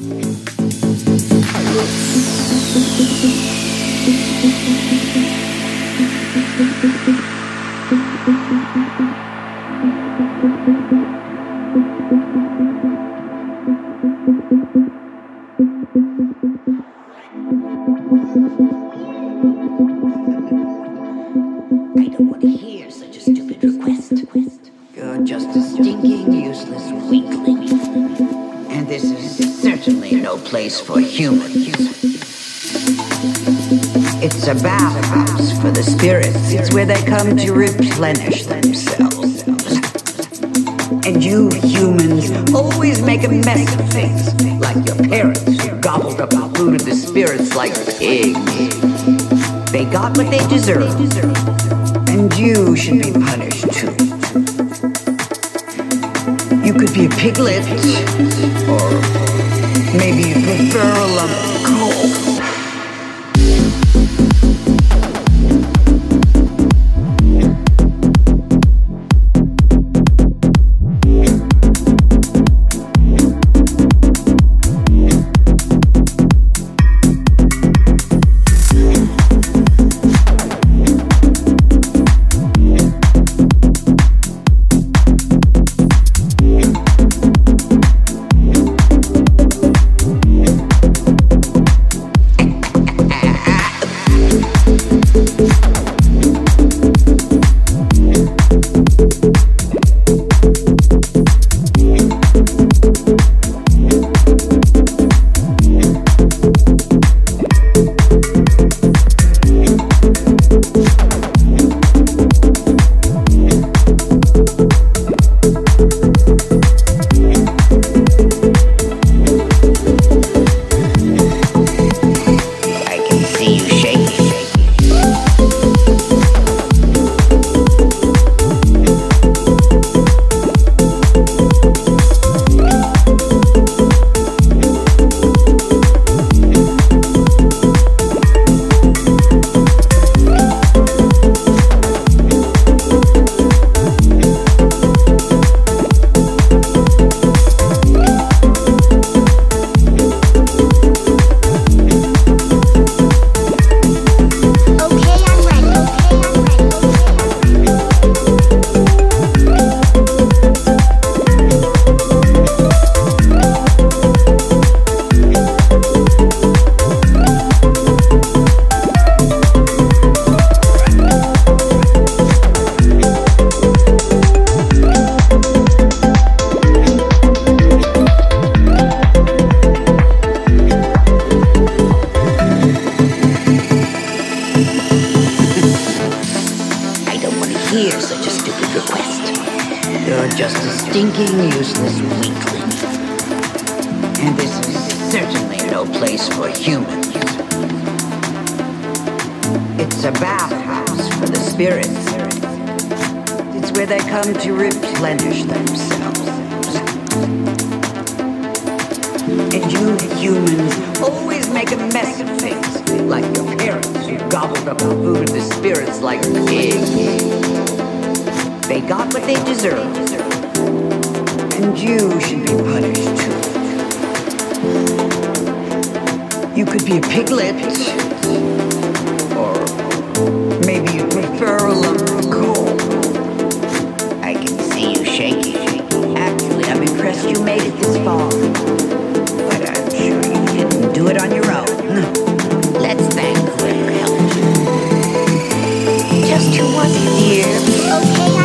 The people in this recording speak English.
I don't want to hear place for humans. It's a bathhouse for the spirits. It's where they come to replenish themselves. And you humans always make a mess of things, like your parents who gobbled up the food of the spirits like pigs. They got what they deserved, and you should be punished too. You could be a piglet, or maybe you prefer a hear such a stupid request. You're just a stinking, useless weakling. And this is certainly no place for humans. It's a bathhouse for the spirits. It's where they come to replenish themselves. And you humans always make a mess of things, like your parents who gobbled up the food of the spirits like pigs. They got what they deserved, and you should be punished too. You could be a piglet, or maybe you prefer a lump of coal. I can see you shaking. Actually, I'm impressed you made it this far. But I'm sure you didn't do it on your own. Let's thank whoever helped you. Just who was it. Okay,